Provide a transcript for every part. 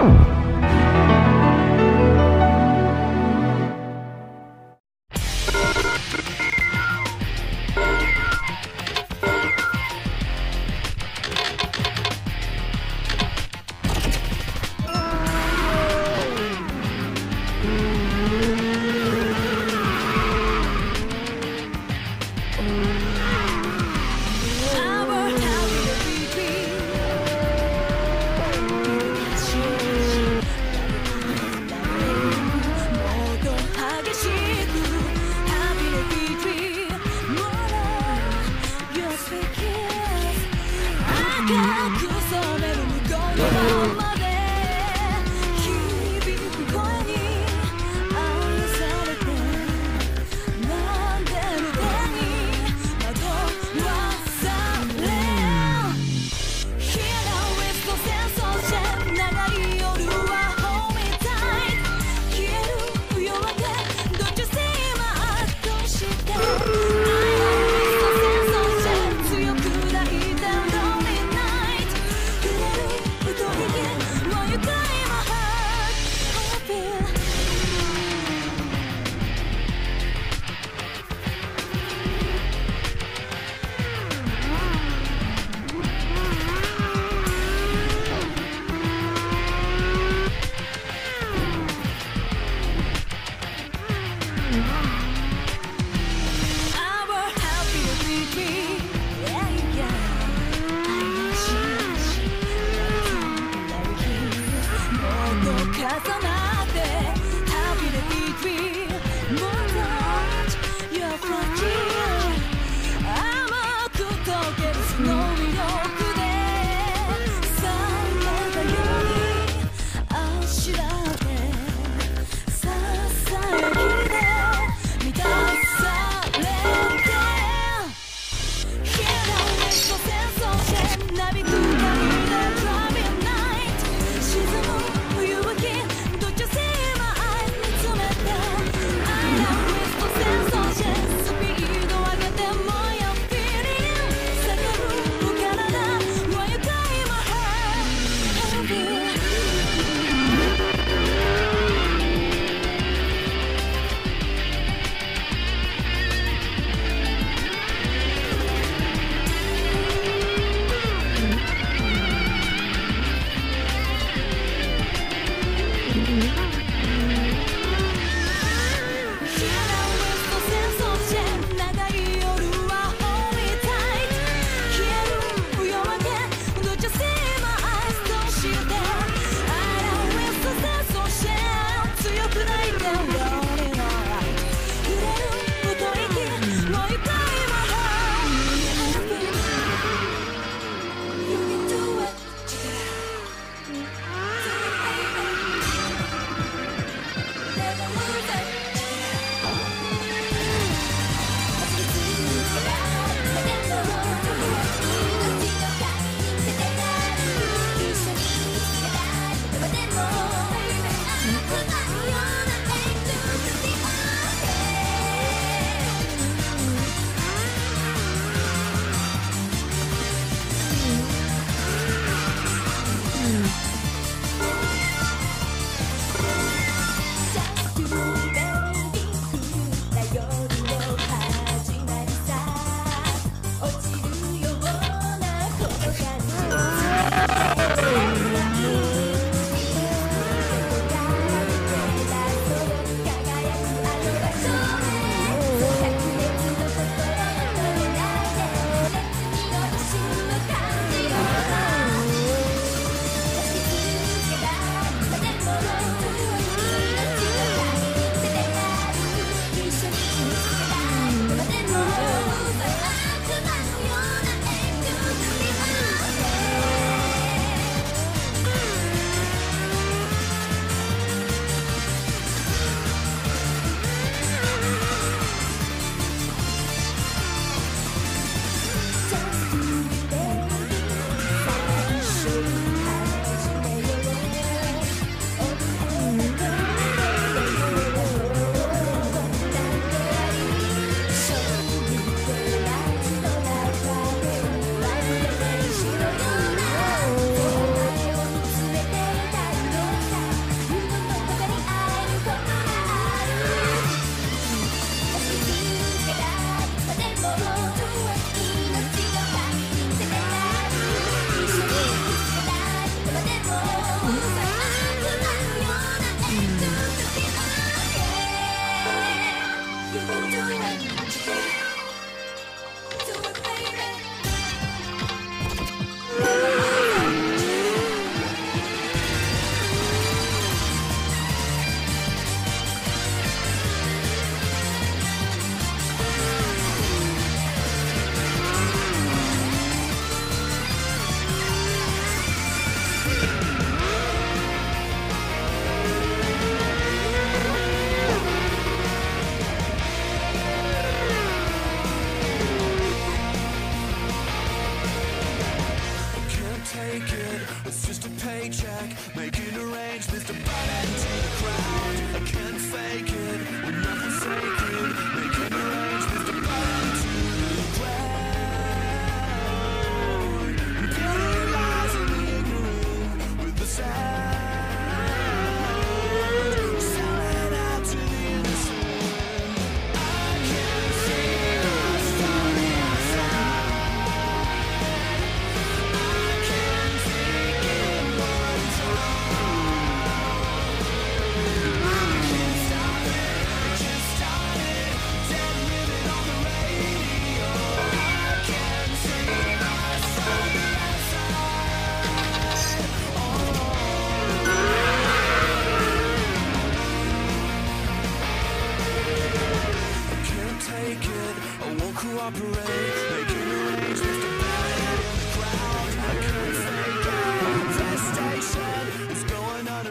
you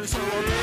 so